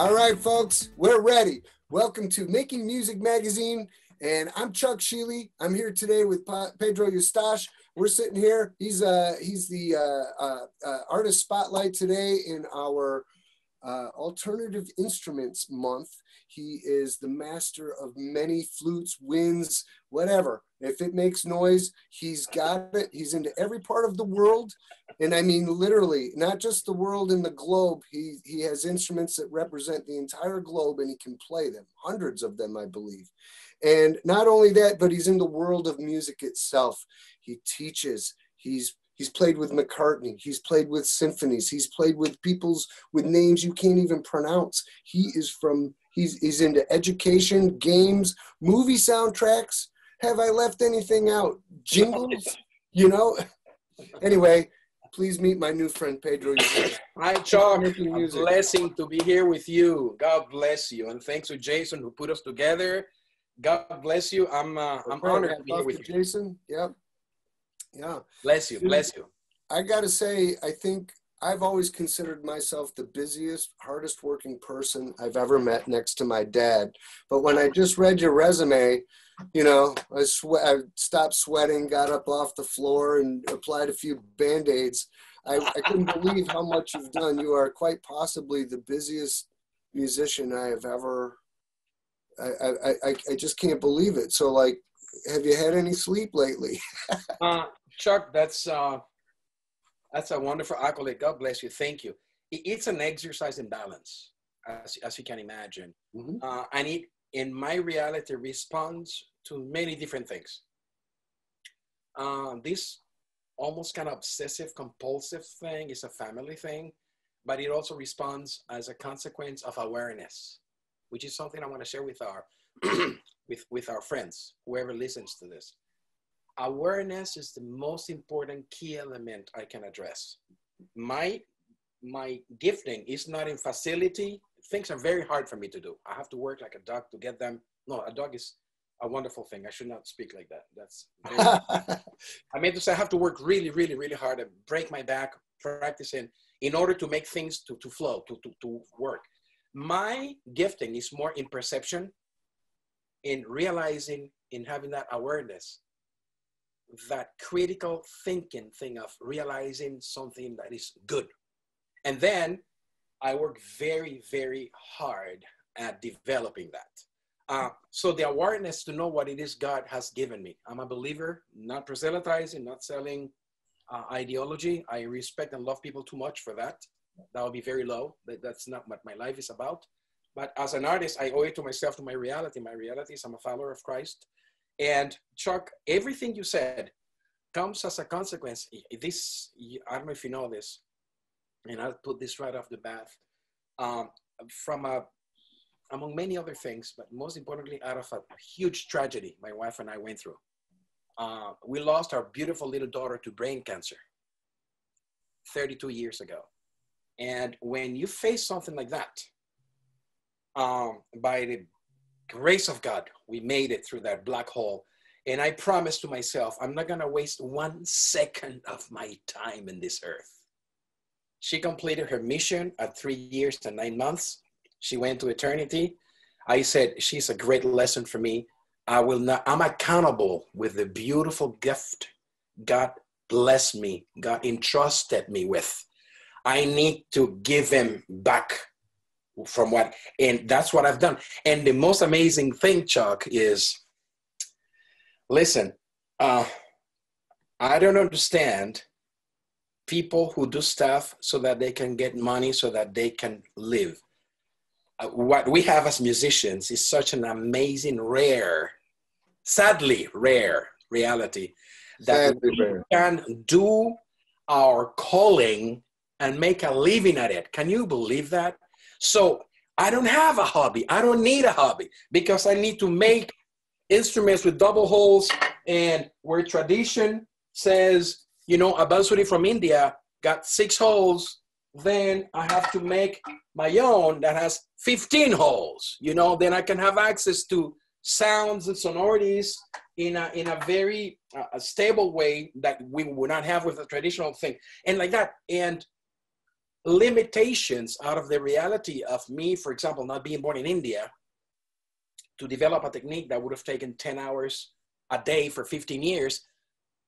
All right, folks, we're ready. Welcome to Making Music Magazine, and I'm Chuck Schiele. I'm here today with Pedro Eustache. We're sitting here. He's uh he's the uh, uh, uh artist spotlight today in our uh, alternative instruments month. He is the master of many flutes, winds, whatever. If it makes noise, he's got it. He's into every part of the world. And I mean, literally, not just the world and the globe. He, he has instruments that represent the entire globe and he can play them, hundreds of them, I believe. And not only that, but he's in the world of music itself. He teaches, he's He's played with McCartney. He's played with symphonies. He's played with people's with names you can't even pronounce. He is from he's he's into education, games, movie soundtracks. Have I left anything out? Jingles, you know. Anyway, please meet my new friend Pedro. Hi, Chuck. A blessing to be here with you. God bless you, and thanks to Jason who put us together. God bless you. I'm uh, I'm honored to be here with you, Jason. Yep. Yeah. Bless you. Bless you. I got to say, I think I've always considered myself the busiest, hardest working person I've ever met next to my dad. But when I just read your resume, you know, I, swe- I stopped sweating, got up off the floor, and applied a few band aids. I, I couldn't believe how much you've done. You are quite possibly the busiest musician I have ever. I, I, I, I just can't believe it. So, like, have you had any sleep lately? uh, Chuck, that's uh, that's a wonderful accolade. God bless you. Thank you. It's an exercise in balance, as, as you can imagine, mm-hmm. uh, and it in my reality responds to many different things. Uh, this almost kind of obsessive compulsive thing is a family thing, but it also responds as a consequence of awareness, which is something I want to share with our with with our friends, whoever listens to this awareness is the most important key element I can address. My my gifting is not in facility. Things are very hard for me to do. I have to work like a dog to get them. No, a dog is a wonderful thing. I should not speak like that. That's I mean to say I have to work really, really, really hard and break my back practicing in order to make things to, to flow, to, to, to work. My gifting is more in perception, in realizing, in having that awareness that critical thinking thing of realizing something that is good. And then I work very, very hard at developing that. Uh, so the awareness to know what it is God has given me. I'm a believer, not proselytizing, not selling uh, ideology. I respect and love people too much for that. That would be very low. That's not what my life is about. But as an artist, I owe it to myself, to my reality. My reality is I'm a follower of Christ. And Chuck, everything you said comes as a consequence. This, I don't know if you know this, and I'll put this right off the bat. Um, from a, among many other things, but most importantly, out of a huge tragedy my wife and I went through. Uh, we lost our beautiful little daughter to brain cancer 32 years ago. And when you face something like that, um, by the grace of God, we made it through that black hole. And I promised to myself, I'm not going to waste one second of my time in this earth. She completed her mission at three years and nine months. She went to eternity. I said, She's a great lesson for me. I will not, I'm accountable with the beautiful gift God blessed me, God entrusted me with. I need to give Him back from what, and that's what I've done. And the most amazing thing, Chuck, is listen, uh, I don't understand people who do stuff so that they can get money so that they can live. Uh, what we have as musicians is such an amazing, rare, sadly rare reality that sadly we rare. can do our calling and make a living at it. Can you believe that? So I don't have a hobby. I don't need a hobby because I need to make instruments with double holes and where tradition says, you know, a bansuri from India got six holes, then I have to make my own that has 15 holes, you know, then I can have access to sounds and sonorities in a, in a very uh, a stable way that we would not have with a traditional thing and like that. And limitations out of the reality of me, for example, not being born in India, to develop a technique that would have taken 10 hours a day for 15 years.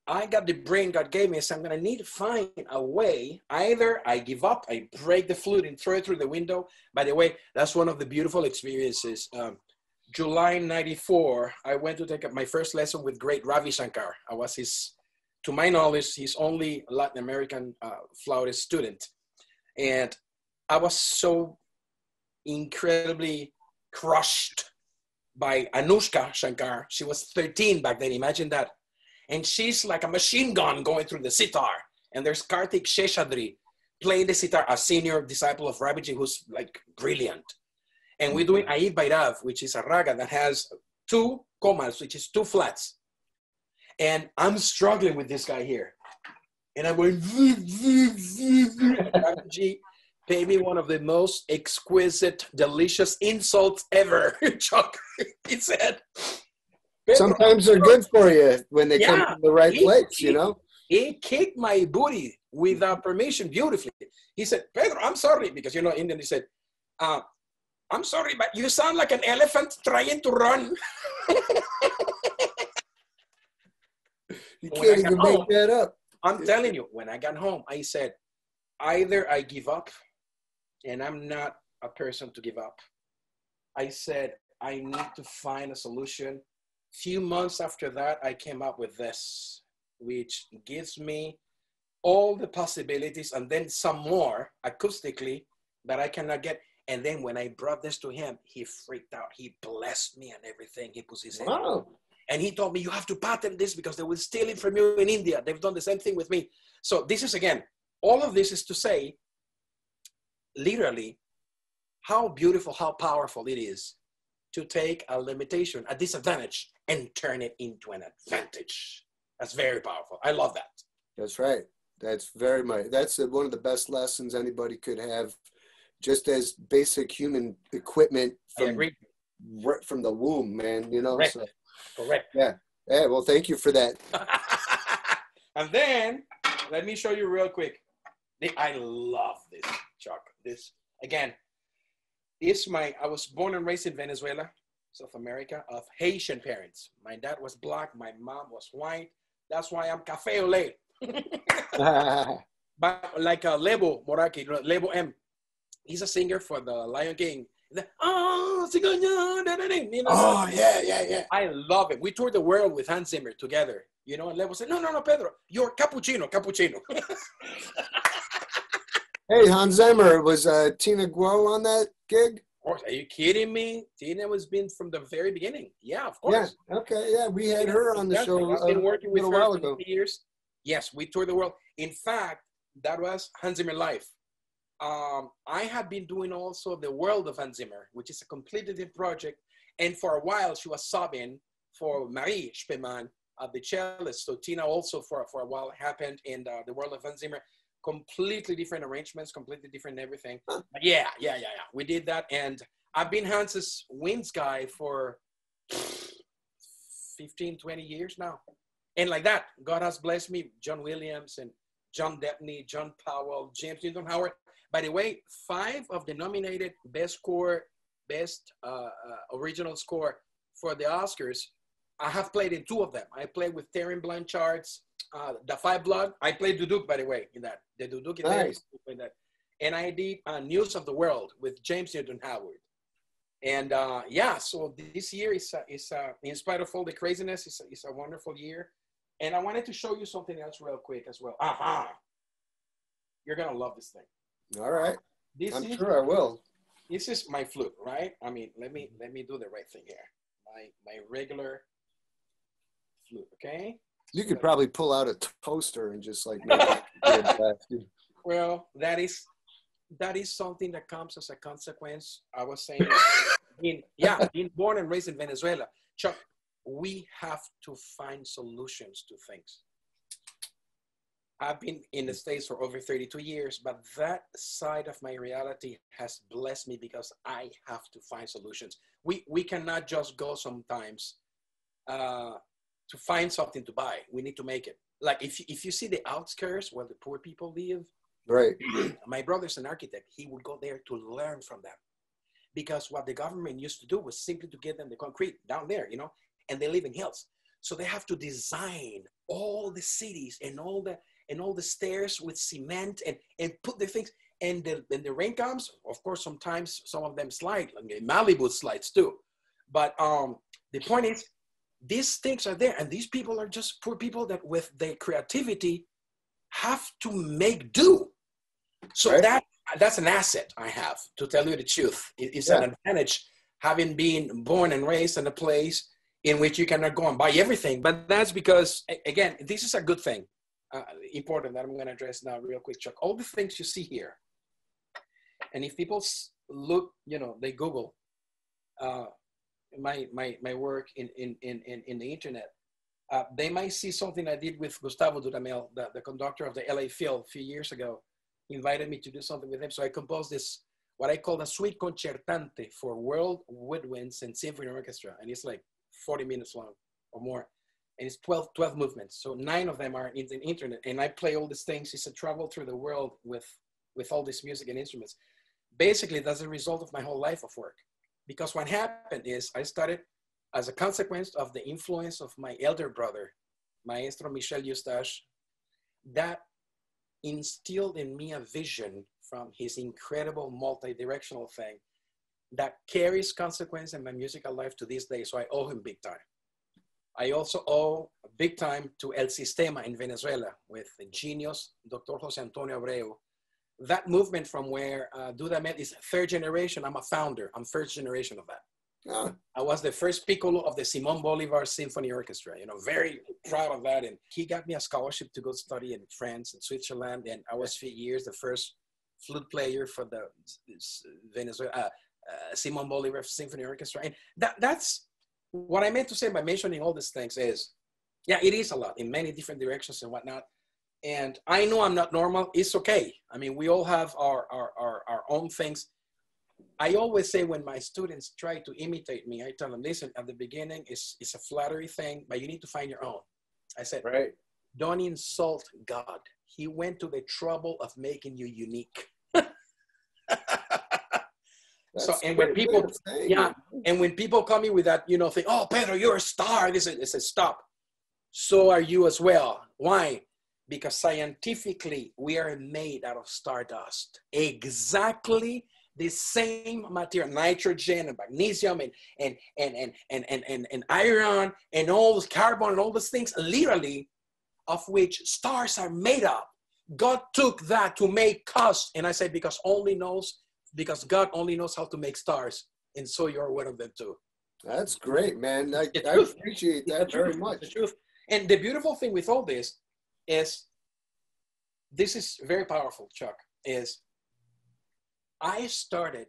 I got the brain God gave me, so I'm gonna need to find a way. Either I give up, I break the flute and throw it through the window. By the way, that's one of the beautiful experiences. Um, July 94, I went to take up my first lesson with great Ravi Shankar. I was his, to my knowledge, his only Latin American uh, flautist student. And I was so incredibly crushed by Anushka Shankar. She was 13 back then, imagine that. And she's like a machine gun going through the sitar. And there's Kartik Seshadri playing the sitar, a senior disciple of Raviji who's like brilliant. And we're doing mm-hmm. Ahir Bhairav, which is a raga that has two komals, which is two flats. And I'm struggling with this guy here. And I'm going, Raviji pay me one of the most exquisite, delicious insults ever, Chuck. he said. Sometimes they're good for you when they yeah, come from the right he, place, you know? He kicked my booty without permission beautifully. He said, Pedro, I'm sorry, because you know, Indian, he said, uh, I'm sorry, but you sound like an elephant trying to run. you can't even make that up. I'm telling you, when I got home, I said, either I give up, and I'm not a person to give up. I said, I need to find a solution. Few months after that, I came up with this, which gives me all the possibilities and then some more acoustically that I cannot get. And then when I brought this to him, he freaked out. He blessed me and everything. He put his hand. Wow. And he told me, You have to patent this because they will steal it from you in India. They've done the same thing with me. So, this is again, all of this is to say, literally, how beautiful, how powerful it is to take a limitation, a disadvantage, and turn it into an advantage. That's very powerful. I love that. That's right. That's very much, that's one of the best lessons anybody could have just as basic human equipment from, from the womb, man, you know? Correct. So, Correct. Yeah. Yeah. Well, thank you for that. and then let me show you real quick. I love this, Chuck. This again is my. I was born and raised in Venezuela, South America, of Haitian parents. My dad was black. My mom was white. That's why I'm cafe au lait. but like uh, Lebo Morake, Lebo M, he's a singer for the Lion King. The, oh, oh, yeah, yeah, yeah. I love it. We toured the world with Hans Zimmer together. You know, and Lebo said, no, no, no, Pedro, you're cappuccino, cappuccino. hey, Hans Zimmer, was uh, Tina Guo on that gig? Are you kidding me? Tina was been from the very beginning. Yeah, of course. Yeah, okay, yeah. We had her on the show I've been working with her for ago. years. Yes, we toured the world. In fact, that was Hans Zimmer Live um, I have been doing also the world of Hans Zimmer, which is a completely different project. And for a while, she was subbing for Marie Spaemann, uh, the cellist. So Tina also for, for a while happened in the, the world of Hans Zimmer. Completely different arrangements, completely different everything. But yeah, yeah, yeah, yeah. We did that. And I've been Hans's wings guy for 15, 20 years now. And like that, God has blessed me. John Williams and John Debney, John Powell, James Newton Howard. By the way, five of the nominated best score, best uh, uh, original score for the Oscars, I have played in two of them. I played with Terry Blanchard's uh, Da 5 Blood. I played Duduk, by the way, in that. The Duduk in, nice. in that. And I did uh, News of the World with James Newton Howard. And uh, yeah, so this year is, uh, is uh, in spite of all the craziness, it's a, it's a wonderful year. And I wanted to show you something else real quick as well. Aha! You're gonna love this thing. All right. This I'm is, sure I will. This is my flute, right? I mean, let me let me do the right thing here. My my regular flute, okay? You could probably pull out a toaster and just like Well, that is that is something that comes as a consequence. I was saying, being, yeah, being born and raised in Venezuela, Chuck, we have to find solutions to things. I've been in the States for over 32 years, but that side of my reality has blessed me because I have to find solutions. We, we cannot just go sometimes uh, to find something to buy. We need to make it. Like if, if you see the outskirts where the poor people live, Right. My brother's an architect. He would go there to learn from them. Because what the government used to do was simply to get them the concrete down there, you know, and they live in hills. So they have to design all the cities and all the and all the stairs with cement and, and put the things. And the, and the rain comes, of course, sometimes some of them slide. Like Malibu slides too. But um, the point is, these things are there, and these people are just poor people that, with their creativity, have to make do. So right. that that's an asset I have. To tell you the truth, it's yeah. an advantage having been born and raised in a place in which you cannot go and buy everything. But that's because, again, this is a good thing, uh, important that I'm going to address now, real quick, Chuck. All the things you see here, and if people look, you know, they Google uh, my my my work in in in in the internet, uh, they might see something I did with Gustavo Dudamel, the, the conductor of the LA Phil, a few years ago. He invited me to do something with him, so I composed this what I call a suite concertante for world woodwinds and symphony orchestra, and it's like 40 minutes long or more. And it's 12, 12 movements. So nine of them are in the internet. And I play all these things. It's a travel through the world with, with all this music and instruments. Basically, that's a result of my whole life of work. Because what happened is I started as a consequence of the influence of my elder brother, Maestro Michel Eustache, that instilled in me a vision from his incredible multi-directional thing that carries consequence in my musical life to this day. So I owe him big time. I also owe a big time to El Sistema in Venezuela with the genius Dr. Jose Antonio Abreu. That movement from where uh, Dudamel is third generation, I'm a founder. I'm first generation of that. Oh. I was the first piccolo of the Simon Bolivar Symphony Orchestra. You know, very proud of that. And he got me a scholarship to go study in France and Switzerland. And I was for years the first flute player for the Venezuela, uh, uh, Simon Bolivar Symphony Orchestra. And that, that's what I meant to say by mentioning all these things is, yeah, it is a lot in many different directions and whatnot. And I know I'm not normal. It's okay. I mean, we all have our, our, our, our own things. I always say when my students try to imitate me, I tell them, listen, at the beginning, it's, it's a flattery thing, but you need to find your own. I said, right. don't insult God. He went to the trouble of making you unique. so and when people yeah and when people come in with that you know think oh pedro you're a star. This is, is stop. So are you as well. Why? Because scientifically we are made out of stardust. Exactly the same material nitrogen and magnesium and and and and and and, and, and iron and all this carbon and all those things literally of which stars are made up. God took that to make us and i say because only knows because God only knows how to make stars, and so you're one of them too. That's great, man. I, I appreciate that very much. The truth. And the beautiful thing with all this is, this is very powerful, Chuck. Is I started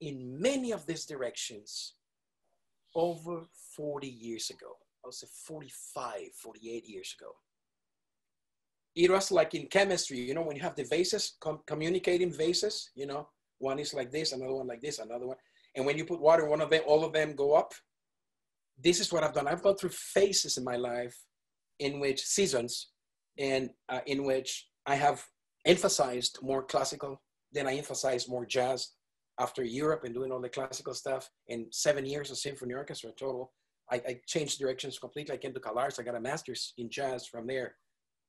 in many of these directions over 40 years ago. I would say 45, 48 years ago it was like in chemistry, you know, when you have the vases, com- communicating vases, you know, one is like this, another one like this, another one. And when you put water, one of them, all of them go up. This is what I've done. I've gone through phases in my life in which seasons and uh, in which I have emphasized more classical, then I emphasized more jazz after Europe and doing all the classical stuff in seven years of symphony orchestra total. I, I changed directions completely. I came to CalArts. I got a master's in jazz from there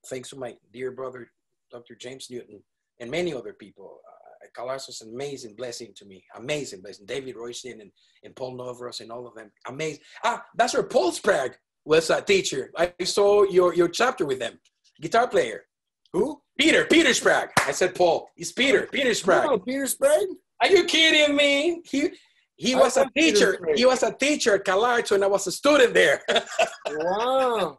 thanks to my dear brother, Dr. James Newton, and many other people. Uh, was an amazing blessing to me, amazing blessing. David Roitstein and, and Paul Novros and all of them, amazing. Ah, that's where Paul Sprague was a teacher. I saw your, your chapter with them, guitar player. Who? Peter, Peter Sprague. I said Paul. It's Peter, Peter Sprague. Oh, Peter Sprague? Are you kidding me? He he was a teacher. He was a teacher at CalArts when I was a student there. wow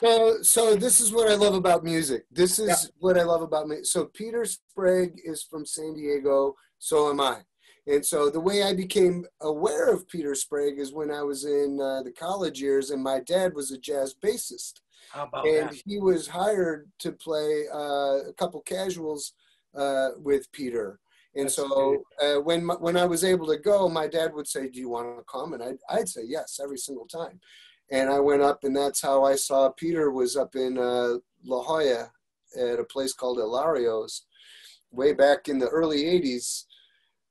so so this is what I love about music. This is yeah. what I love about me. So Peter Sprague is from San Diego. So am I. And so the way I became aware of Peter Sprague is when I was in uh, the college years, and my dad was a jazz bassist. and that? he was hired to play uh, a couple casuals uh, with Peter. And That's so uh, when my, when I was able to go, my dad would say, "Do you want to come?" And I'd, I'd say yes every single time and I went up, and that's how I saw Peter was up in uh, La Jolla, at a place called Hilario's way back in the early 80s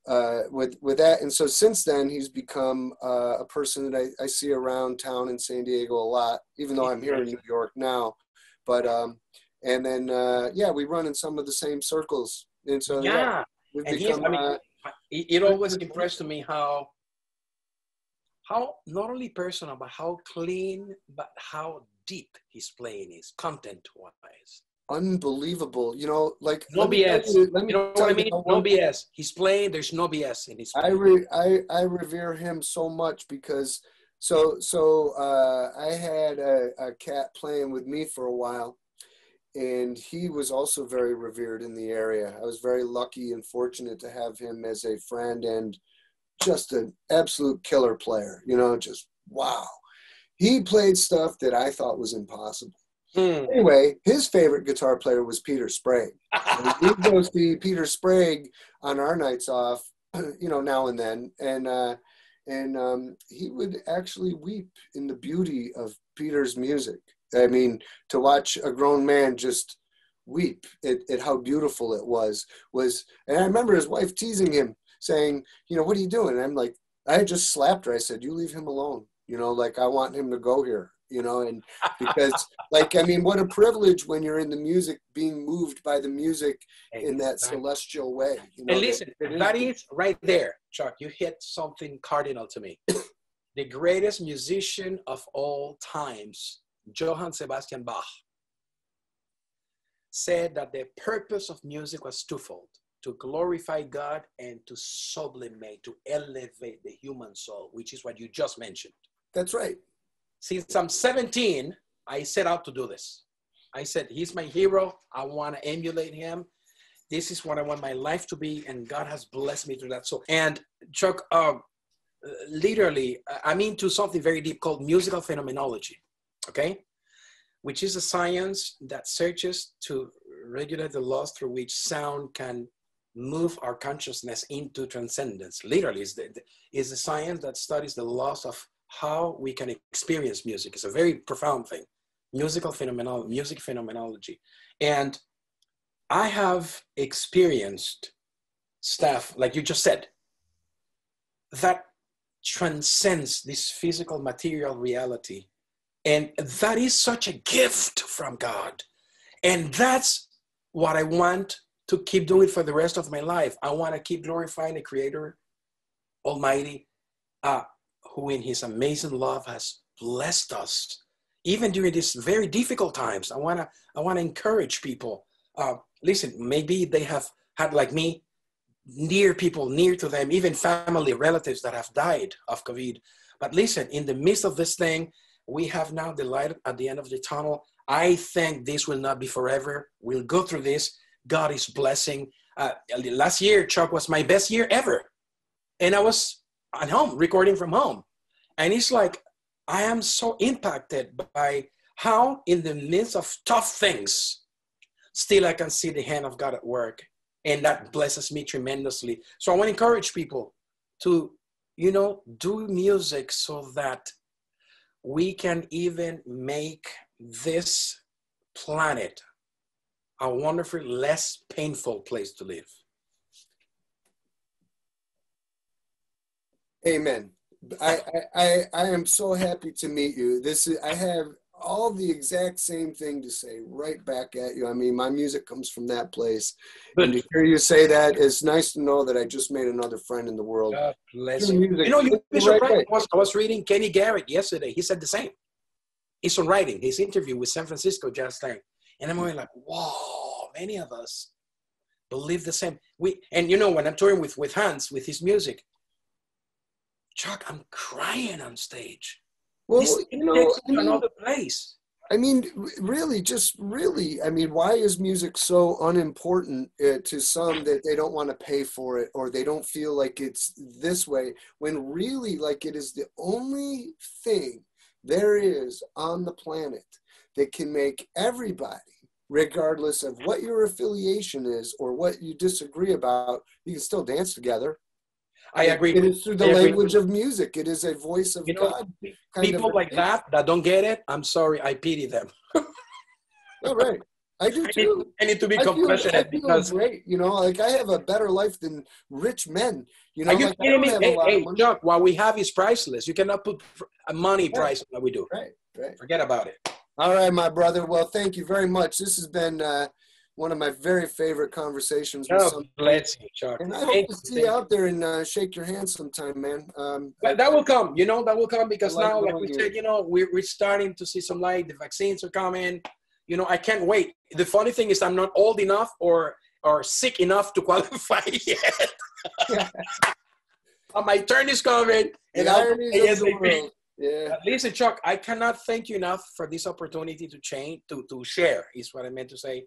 uh, with with that. And so since then, he's become uh, a person that I, I see around town in San Diego a lot, even though I'm here in New York now. But um, and then uh, yeah, we run in some of the same circles, and so yeah, yeah we've and become. I mean, uh, it, it always impressed me how how not only personal but how clean but how deep his playing is content wise unbelievable. You know, like no BS. You, let me you know what I mean? No BS. He's playing. There's no BS in his. I re, I I revere him so much because so so uh, I had a, a cat playing with me for a while, and he was also very revered in the area. I was very lucky and fortunate to have him as a friend and just an absolute killer player. You know, just wow. He played stuff that I thought was impossible Hmm. Anyway, his favorite guitar player was Peter Sprague. we'd go see Peter Sprague on our nights off, you know, now and then, and uh, and um, he would actually weep in the beauty of Peter's music. I mean, to watch a grown man just weep at, at how beautiful it was was, and I remember his wife teasing him, saying, "You know, what are you doing?" And I'm like, I just slapped her. I said, "You leave him alone." You know, like I want him to go here you know and because like i mean what a privilege when you're in the music being moved by the music exactly. in that celestial way you know, and listen that, that is right there chuck you hit something cardinal to me the greatest musician of all times johann sebastian bach said that the purpose of music was twofold to glorify God and to sublimate, to elevate the human soul, which is what you just mentioned. That's right since I'm 17, I set out to do this. I said, He's my hero. I want to emulate him. This is what I want my life to be. And God has blessed me through that. So, and Chuck, uh, literally, I'm into something very deep called musical phenomenology. Okay. Which is a science that searches to regulate the laws through which sound can move our consciousness into transcendence. Literally, is the, is a science that studies the laws of how we can experience music. It's a very profound thing. Musical phenomenology, music phenomenology. And I have experienced stuff, like you just said, that transcends this physical material reality. And that is such a gift from God. And that's what I want to keep doing it for the rest of my life. I want to keep glorifying the Creator Almighty. Uh, who in his amazing love has blessed us even during these very difficult times i want to i want to encourage people uh, listen maybe they have had like me near people near to them even family relatives that have died of covid but listen in the midst of this thing we have now the light at the end of the tunnel i think this will not be forever we'll go through this god is blessing uh, last year chuck was my best year ever and i was at home recording from home and it's like, I am so impacted by how, in the midst of tough things, still I can see the hand of God at work. And that blesses me tremendously. So I want to encourage people to, you know, do music so that we can even make this planet a wonderful, less painful place to live. Amen. I, I, I am so happy to meet you. This is, I have all the exact same thing to say right back at you. I mean, my music comes from that place. And to hear you say that, it's nice to know that I just made another friend in the world. God bless you. you know, you right I, was, I was reading Kenny Garrett yesterday. He said the same. He's on writing his interview with San Francisco Jazz Time. And I'm going like, whoa, many of us believe the same. We and you know when I'm touring with with Hans with his music, Chuck, I'm crying on stage. Well, this you know, I mean, another place. I mean, really, just really, I mean, why is music so unimportant uh, to some that they don't want to pay for it or they don't feel like it's this way when really, like, it is the only thing there is on the planet that can make everybody, regardless of what your affiliation is or what you disagree about, you can still dance together. I agree. It is through the language of music. It is a voice of you know, God. People like that that don't get it, I'm sorry, I pity them. All right. I do too. I need, I need to be compassionate because great. You know, like I have a better life than rich men. You know, are you like, kidding me? Hey, hey Chuck, what we have is priceless. You cannot put a money right. price on what we do. Right, right. Forget about it. All right, my brother. Well, thank you very much. This has been uh, one of my very favorite conversations. With oh, bless you, Chuck. And I hope to see you out there and uh, shake your hand sometime, man. Um, but that will come. You know, that will come because like now, like we said, you know, we're, we're starting to see some light. The vaccines are coming. You know, I can't wait. The funny thing is, I'm not old enough or or sick enough to qualify yet. my turn is coming, and I'll. Yeah. listen, Chuck, I cannot thank you enough for this opportunity to change, to, to share, is what I meant to say.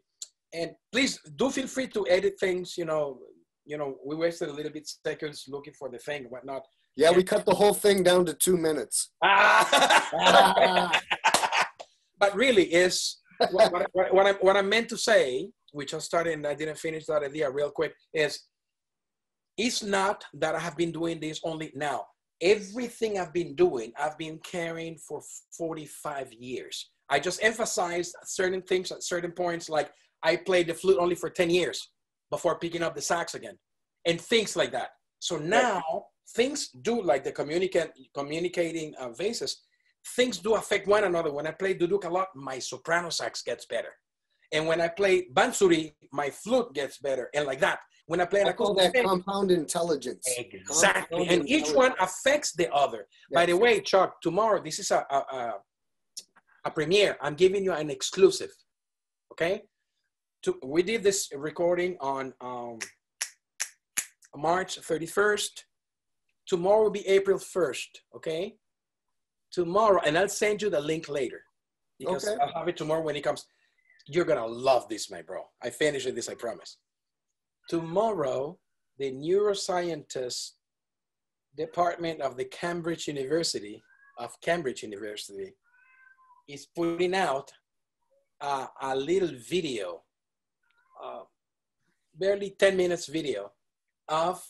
And please do feel free to edit things. You know, you know, we wasted a little bit seconds looking for the thing, and whatnot. Yeah, we cut the whole thing down to two minutes. Ah. but really, is what, what, what, what, I, what I meant to say, which I started and I didn't finish that idea real quick, is it's not that I have been doing this only now everything I've been doing, I've been carrying for 45 years. I just emphasized certain things at certain points, like I played the flute only for 10 years before picking up the sax again, and things like that. So now things do like the communicate, communicating uh, vases, things do affect one another. When I play duduk a lot, my soprano sax gets better. And when I play bansuri, my flute gets better, and like that. When I play I call that compound intelligence. Exactly, compound and each one affects the other. Yes. By the way, Chuck, tomorrow this is a, a, a, a premiere. I'm giving you an exclusive. Okay, to, we did this recording on um, March 31st. Tomorrow will be April 1st. Okay, tomorrow, and I'll send you the link later because okay. I'll have it tomorrow when it comes. You're gonna love this, my bro. I finished this, I promise. Tomorrow, the neuroscientist department of the Cambridge University, of Cambridge University, is putting out uh, a little video, uh, barely 10 minutes video of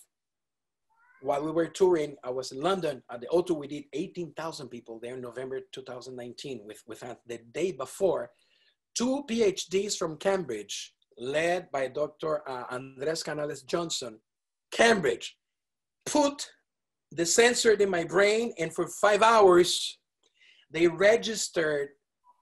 while we were touring, I was in London at the O2. We did 18,000 people there in November 2019. With, with the day before, two PhDs from Cambridge led by Dr. Uh, Andres Canales Johnson, Cambridge, put the sensor in my brain, and for five hours, they registered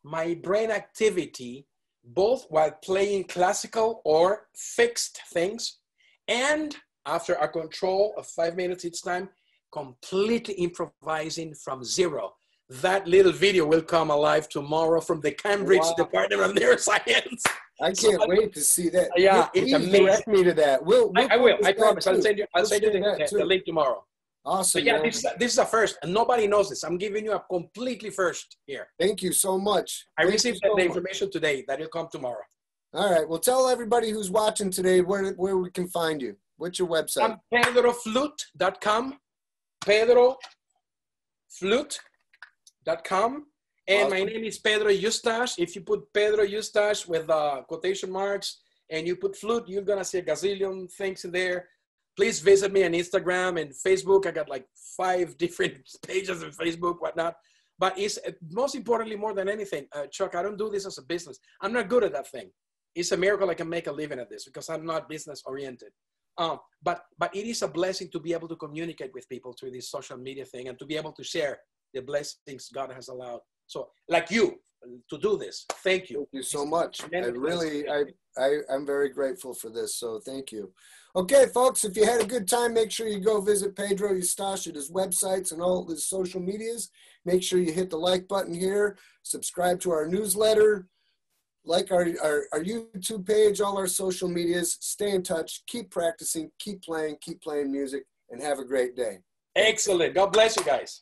my brain activity both while playing classical or fixed things, and after a control of five minutes each time, completely improvising from zero. That little video will come alive tomorrow from the Cambridge wow. Department of Neuroscience. I can't so, wait to see that. Yeah, it's amazing. Direct me to that. We'll, we'll I, I, will. I promise. I'll send you. I'll we'll send you the, the, link tomorrow. Awesome. But yeah, this, this is a first, and nobody knows this. I'm giving you a completely first here. Thank you so much. I Thank received so the information much. today that it'll come tomorrow. All right. Well, tell everybody who's watching today where where we can find you. What's your website? I'm pedroflute.com. Pedroflute.com. And awesome. my name is Pedro Eustache. If you put Pedro Eustache with uh, quotation marks and you put flute, you're gonna see a gazillion things in there. Please visit me on Instagram and Facebook. I got like five different pages on Facebook, whatnot. But it's uh, most importantly, more than anything, uh, Chuck, I don't do this as a business. I'm not good at that thing. It's a miracle I can make a living at this because I'm not business oriented. Um, but but it is a blessing to be able to communicate with people through this social media thing and to be able to share the blessings God has allowed so like you to do this. Thank you. Thank you so much. I really, I, I, I'm very grateful for this. So thank you. Okay, folks, if you had a good time, make sure you go visit Pedro Eustache at his websites and all his social medias. Make sure you hit the like button here, subscribe to our newsletter, like our, our, our YouTube page, all our social medias. Stay in touch, keep practicing, keep playing, keep playing music, and have a great day. Excellent. God bless you guys.